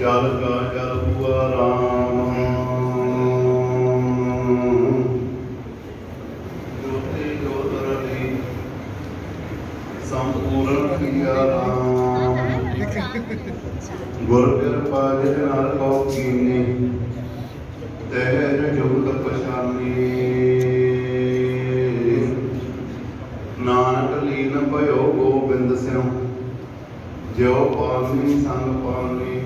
ਜਲ ਕਾ ਜਲ ਹੁਆ ਰਾਮ। ਜੋਤੀ ਜੋਤ ਰਤੀ ਸੰਪੂਰਨ ਕੀਆ ਰਾਮ। ਗੁਰ ਕਿਰਪਾ ਜਿਨ ਨਾਲ ਕੋ ਕੀਨੀ, ਤਹਿ ਜੁਗ ਤਪਸ਼ਾਨੀ ਨਾਨਕ ਲੀਨ ਭਇਓ ਗੋਬਿੰਦ ਸਿਉ, ਜਿਉ ਪਾਲਨੀ ਸੰਗ ਪਾਲਨੀ